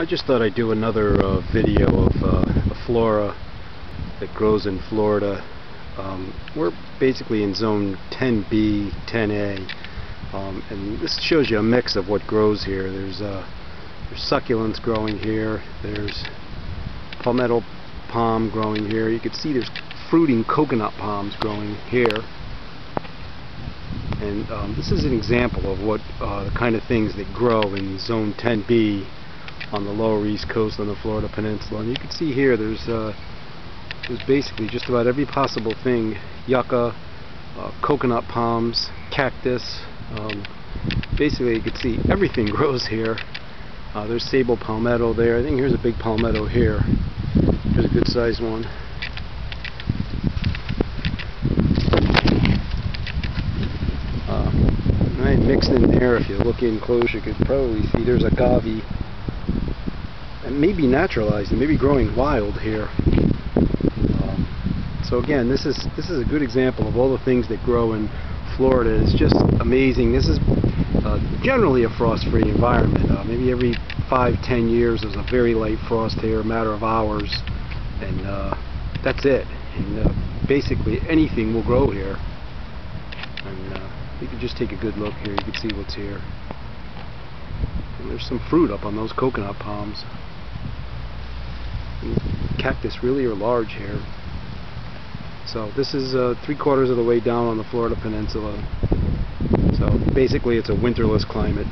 I just thought I'd do another uh, video of uh, a flora that grows in Florida. Um, we're basically in zone 10B, 10A, um, and this shows you a mix of what grows here. There's, uh, there's succulents growing here, there's palmetto palm growing here. You can see there's fruiting coconut palms growing here. And um, this is an example of what uh, the kind of things that grow in zone 10B on the lower east coast on the Florida Peninsula. And you can see here there's uh, there's basically just about every possible thing. Yucca, uh, coconut palms, cactus. Um, basically you can see everything grows here. Uh, there's sabal palmetto there. I think here's a big palmetto here. Here's a good sized one. Uh, right mixed in there, if you look in close, you could probably see there's agave and maybe naturalized and maybe growing wild here. Um, so again, this is this is a good example of all the things that grow in Florida. It's just amazing. This is uh, generally a frost-free environment. Uh, maybe every five, ten years there's a very light frost here, a matter of hours, and uh, that's it. And uh, basically anything will grow here. And uh, you can just take a good look here. You can see what's here. And there's some fruit up on those coconut palms cactus really are large here. So this is uh, three quarters of the way down on the Florida Peninsula. So basically it's a winterless climate.